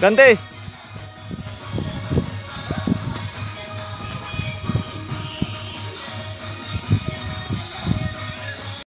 Ganti.